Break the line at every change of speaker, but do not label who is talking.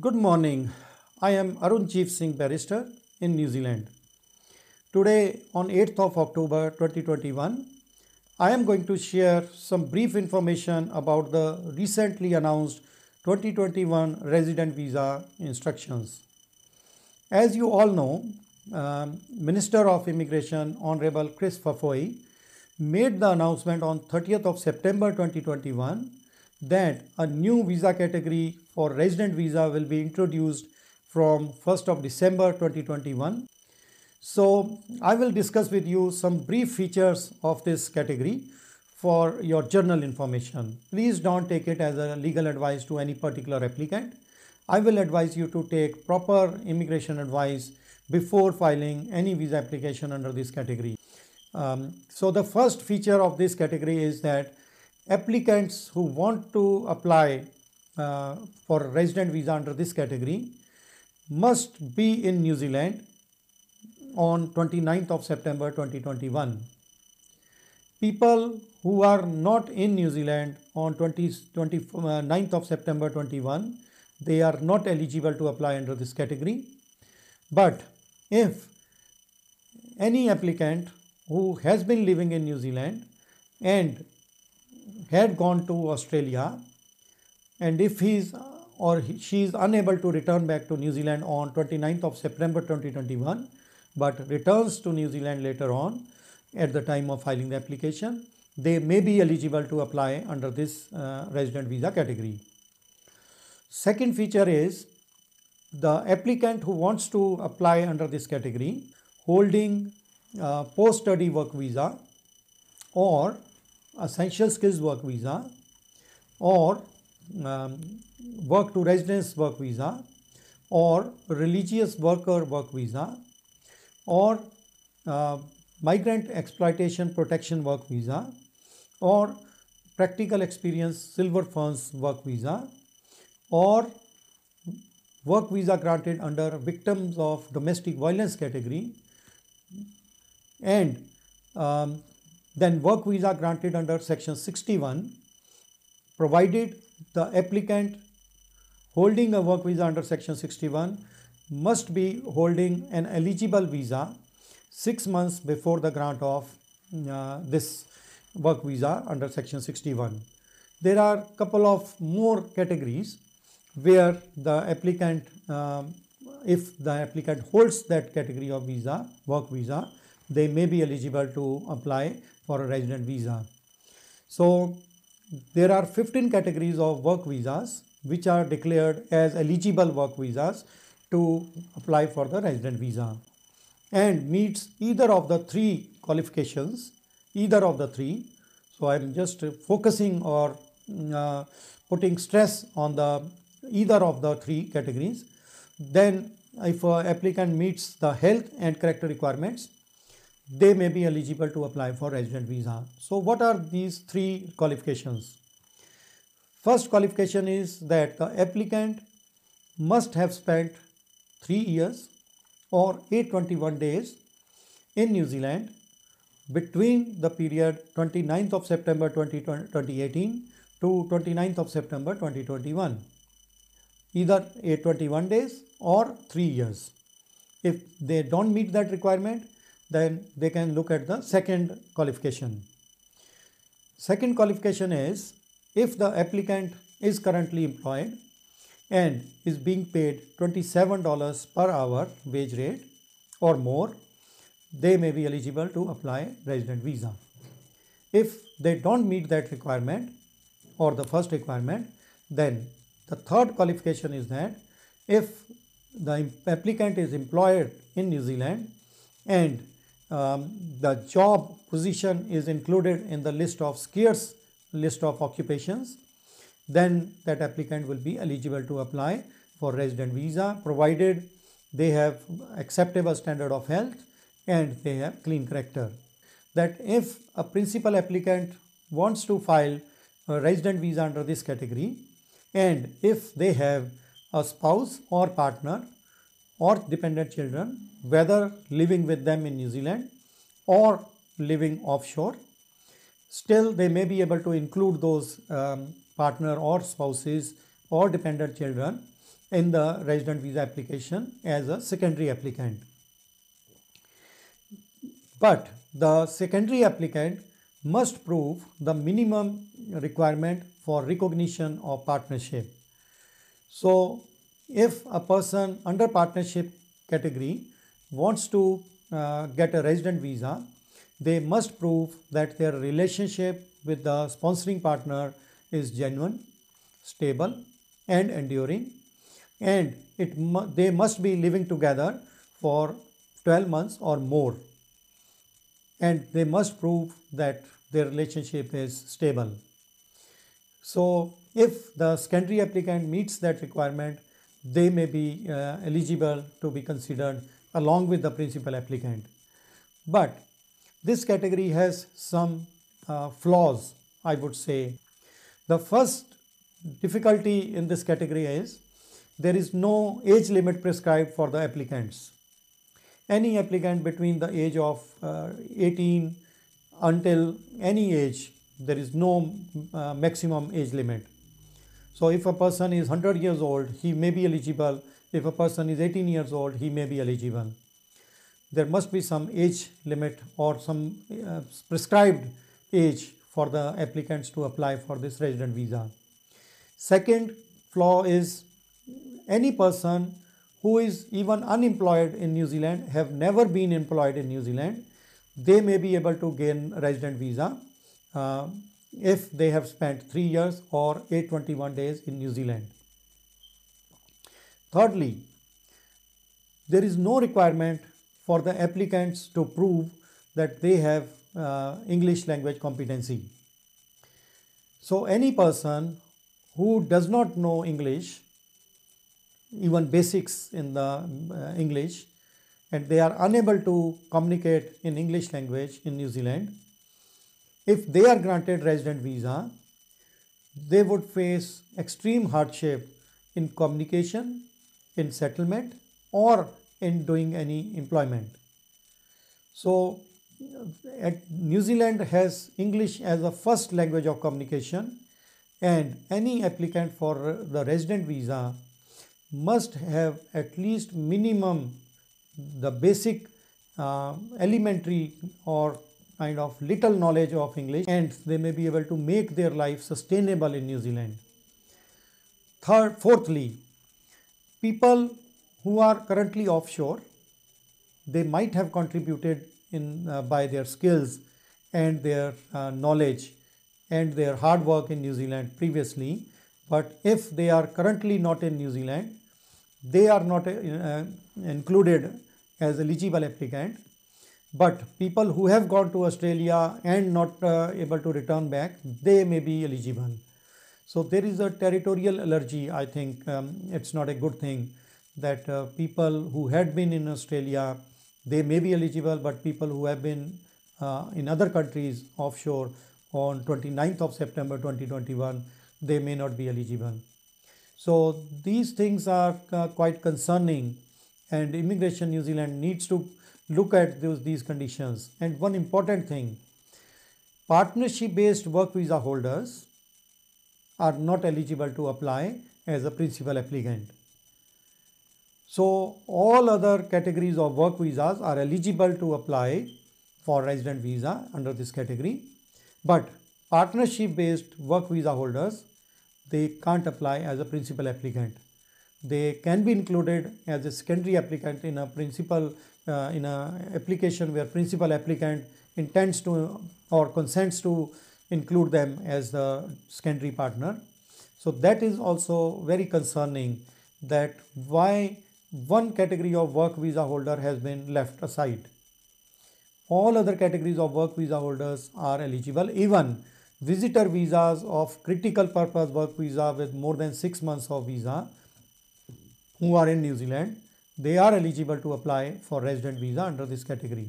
Good morning. I am Arunjeev Singh Barrister in New Zealand. Today, on 8th of October 2021, I am going to share some brief information about the recently announced 2021 resident visa instructions. As you all know, um, Minister of Immigration Honorable Kris Faafoi made the announcement on 30th of September 2021 that a new visa category for resident visa will be introduced from 1st of December 2021. So I will discuss with you some brief features of this category for your journal information. Please don't take it as a legal advice to any particular applicant. I will advise you to take proper immigration advice before filing any visa application under this category. Um, so the first feature of this category is that applicants who want to apply uh, for resident visa under this category must be in New Zealand on 29th of September 2021. People who are not in New Zealand on 20, 29th uh, of September 21, they are not eligible to apply under this category. But if any applicant who has been living in New Zealand and had gone to Australia and if he is or she is unable to return back to New Zealand on 29th of September 2021 but returns to New Zealand later on at the time of filing the application, they may be eligible to apply under this uh, resident visa category. Second feature is the applicant who wants to apply under this category holding uh, post-study work visa or essential skills work visa or um, work to residence work visa or religious worker work visa or uh, migrant exploitation protection work visa or practical experience silver ferns work visa or work visa granted under victims of domestic violence category and um, then work visa granted under section 61 provided the applicant holding a work visa under section 61 must be holding an eligible visa 6 months before the grant of uh, this work visa under section 61 there are couple of more categories where the applicant um, if the applicant holds that category of visa work visa they may be eligible to apply for a resident visa. So there are 15 categories of work visas which are declared as eligible work visas to apply for the resident visa and meets either of the three qualifications, either of the three. So I'm just focusing or uh, putting stress on the either of the three categories. Then if an applicant meets the health and character requirements, they may be eligible to apply for resident visa. So what are these three qualifications? First qualification is that the applicant must have spent 3 years or 821 days in New Zealand between the period 29th of September 2018 to 29th of September 2021 either 821 days or 3 years. If they don't meet that requirement then they can look at the second qualification. Second qualification is if the applicant is currently employed and is being paid $27 per hour wage rate or more, they may be eligible to apply resident visa. If they don't meet that requirement or the first requirement, then the third qualification is that if the applicant is employed in New Zealand and um, the job position is included in the list of scarce list of occupations, then that applicant will be eligible to apply for resident visa provided they have acceptable standard of health and they have clean character. That if a principal applicant wants to file a resident visa under this category and if they have a spouse or partner or dependent children whether living with them in New Zealand or living offshore. Still, they may be able to include those um, partner or spouses or dependent children in the resident visa application as a secondary applicant. But the secondary applicant must prove the minimum requirement for recognition of partnership. So if a person under partnership category wants to uh, get a resident visa, they must prove that their relationship with the sponsoring partner is genuine, stable and enduring and it mu they must be living together for 12 months or more and they must prove that their relationship is stable. So if the secondary applicant meets that requirement, they may be uh, eligible to be considered along with the principal applicant. But this category has some uh, flaws, I would say. The first difficulty in this category is there is no age limit prescribed for the applicants. Any applicant between the age of uh, 18 until any age, there is no uh, maximum age limit. So if a person is 100 years old, he may be eligible. If a person is 18 years old, he may be eligible. There must be some age limit or some uh, prescribed age for the applicants to apply for this resident visa. Second flaw is any person who is even unemployed in New Zealand, have never been employed in New Zealand, they may be able to gain resident visa uh, if they have spent 3 years or 821 days in New Zealand. Thirdly, there is no requirement for the applicants to prove that they have uh, English language competency. So any person who does not know English even basics in the uh, English and they are unable to communicate in English language in New Zealand, if they are granted resident visa, they would face extreme hardship in communication, in settlement or in doing any employment. So New Zealand has English as a first language of communication and any applicant for the resident visa must have at least minimum the basic uh, elementary or kind of little knowledge of English and they may be able to make their life sustainable in New Zealand. Third, fourthly, people who are currently offshore, they might have contributed in uh, by their skills and their uh, knowledge and their hard work in New Zealand previously. But if they are currently not in New Zealand, they are not uh, included as eligible applicant but people who have gone to Australia and not uh, able to return back they may be eligible. So there is a territorial allergy I think um, it's not a good thing that uh, people who had been in Australia they may be eligible but people who have been uh, in other countries offshore on 29th of September 2021 they may not be eligible. So these things are uh, quite concerning and Immigration New Zealand needs to look at those, these conditions. And one important thing, partnership based work visa holders are not eligible to apply as a principal applicant. So all other categories of work visas are eligible to apply for resident visa under this category. But partnership based work visa holders they can't apply as a principal applicant. They can be included as a secondary applicant in a principal uh, in a application where principal applicant intends to or consents to include them as the secondary partner. So that is also very concerning that why one category of work visa holder has been left aside. All other categories of work visa holders are eligible even visitor visas of critical purpose work visa with more than 6 months of visa who are in New Zealand, they are eligible to apply for resident visa under this category.